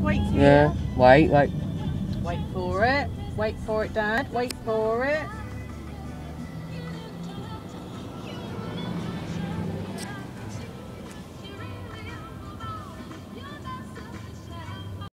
Wait here. Yeah. Wait, wait. Wait for it. Wait for it, Dad. Wait for it.